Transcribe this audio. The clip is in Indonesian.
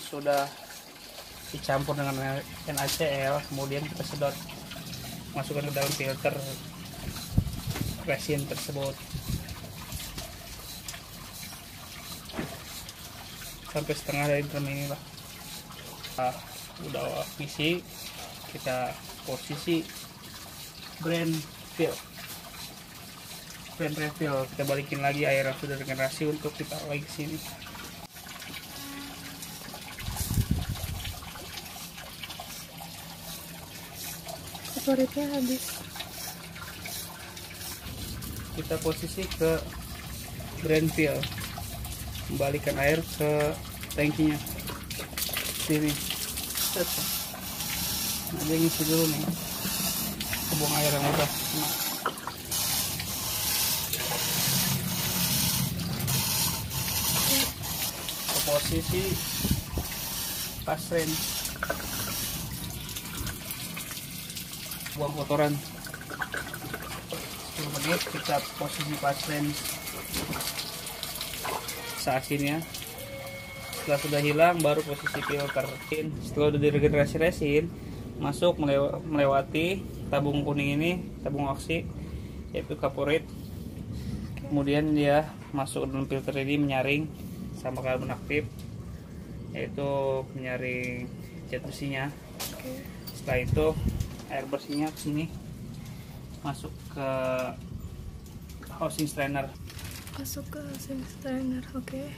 sudah dicampur dengan NaCl kemudian kita sedot masukkan ke dalam filter resin tersebut. Sampai setengah dari drum ini lah nah, udah isi kita posisi brand fill. Brand refill kita balikin lagi air yang sudah regenerasi untuk kita lagi sini favoritnya habis. Kita posisi ke fill kembalikan air ke tangkinya sini. Nah dia ngisi dulu nih. Buang air yang udah. Ke posisi pas range buang kotoran. 10 menit kita posisi range asinnya setelah sudah hilang baru posisi filter setelah udah diregenerasi resin masuk melew melewati tabung kuning ini tabung oksi yaitu kaporit. Kemudian dia masuk ke dalam filter ini menyaring sama karbon aktif yaitu menyaring cat bersihnya. Setelah itu air bersihnya sini. Masuk ke housing strainer. Masuk ke sink strainer oke